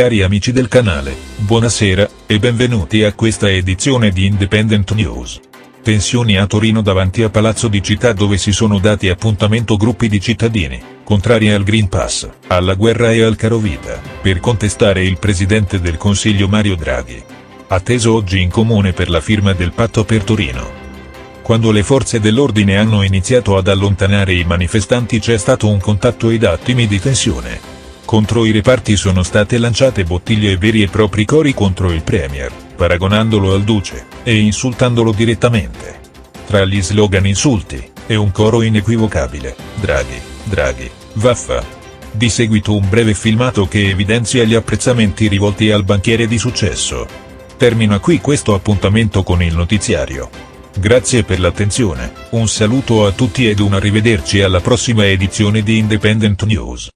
Cari amici del canale, buonasera, e benvenuti a questa edizione di Independent News. Tensioni a Torino davanti a Palazzo di Città dove si sono dati appuntamento gruppi di cittadini, contrari al Green Pass, alla guerra e al carovita, per contestare il presidente del Consiglio Mario Draghi. Atteso oggi in comune per la firma del patto per Torino. Quando le forze dell'ordine hanno iniziato ad allontanare i manifestanti c'è stato un contatto ed attimi di tensione. Contro i reparti sono state lanciate bottiglie e veri e propri cori contro il Premier, paragonandolo al Duce, e insultandolo direttamente. Tra gli slogan insulti, e un coro inequivocabile, Draghi, Draghi, vaffa. Di seguito un breve filmato che evidenzia gli apprezzamenti rivolti al banchiere di successo. Termina qui questo appuntamento con il notiziario. Grazie per l'attenzione, un saluto a tutti ed un arrivederci alla prossima edizione di Independent News.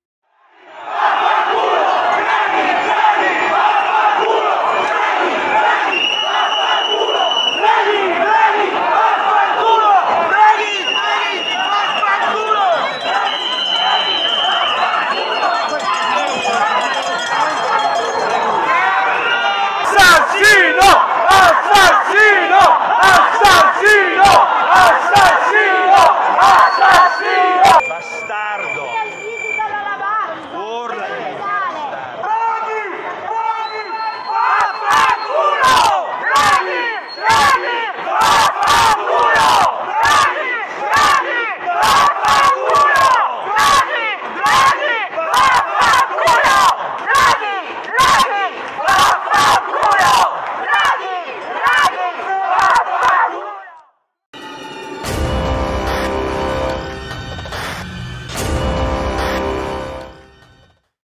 Assassino! Assassino! Assassino!